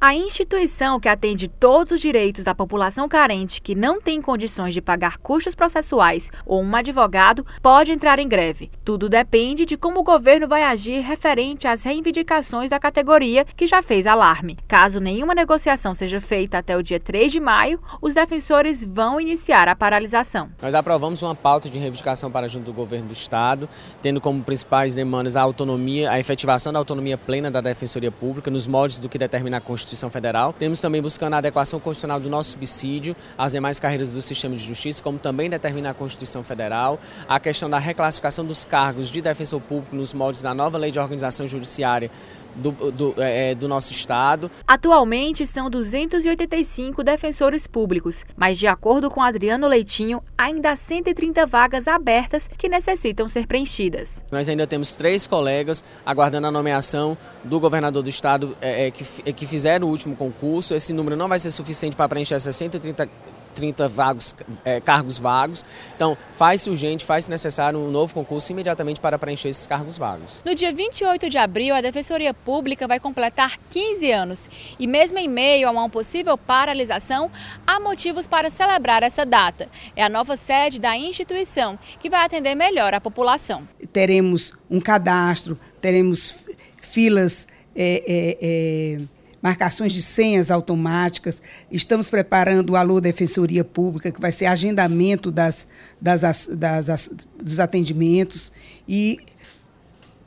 A instituição que atende todos os direitos da população carente que não tem condições de pagar custos processuais ou um advogado pode entrar em greve. Tudo depende de como o governo vai agir referente às reivindicações da categoria que já fez alarme. Caso nenhuma negociação seja feita até o dia 3 de maio, os defensores vão iniciar a paralisação. Nós aprovamos uma pauta de reivindicação para junto do governo do Estado, tendo como principais demandas a autonomia, a efetivação da autonomia plena da Defensoria Pública nos moldes do que determina a Constituição Constituição Federal. Temos também buscando a adequação constitucional do nosso subsídio às demais carreiras do sistema de justiça, como também determina a Constituição Federal, a questão da reclassificação dos cargos de defensor público nos moldes da nova lei de organização judiciária do, do, é, é, do, nosso estado. Atualmente são 285 defensores públicos, mas de acordo com Adriano Leitinho, ainda há 130 vagas abertas que necessitam ser preenchidas. Nós ainda temos três colegas aguardando a nomeação do governador do estado é, é que, é, que fizeram o último concurso. Esse número não vai ser suficiente para preencher essas 130 30 vagos, é, cargos vagos. Então, faz-se urgente, faz-se necessário um novo concurso imediatamente para preencher esses cargos vagos. No dia 28 de abril, a Defensoria Pública vai completar 15 anos. E mesmo em meio a uma possível paralisação, há motivos para celebrar essa data. É a nova sede da instituição, que vai atender melhor a população. Teremos um cadastro, teremos filas. É, é, é marcações de senhas automáticas. Estamos preparando o Alô Defensoria Pública, que vai ser agendamento das, das, das, dos atendimentos. E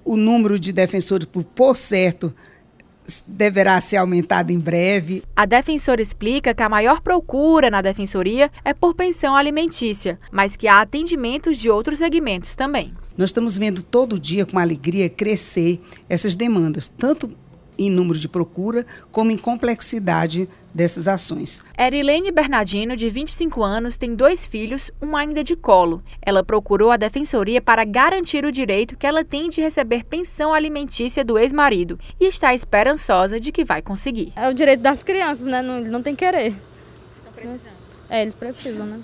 o número de defensores, por certo, deverá ser aumentado em breve. A defensora explica que a maior procura na defensoria é por pensão alimentícia, mas que há atendimentos de outros segmentos também. Nós estamos vendo todo dia com alegria crescer essas demandas, tanto em número de procura, como em complexidade dessas ações. Erilene Bernardino, de 25 anos, tem dois filhos, um ainda de colo. Ela procurou a defensoria para garantir o direito que ela tem de receber pensão alimentícia do ex-marido e está esperançosa de que vai conseguir. É o direito das crianças, né? Não, não tem querer. Estão precisando. É, eles precisam, né?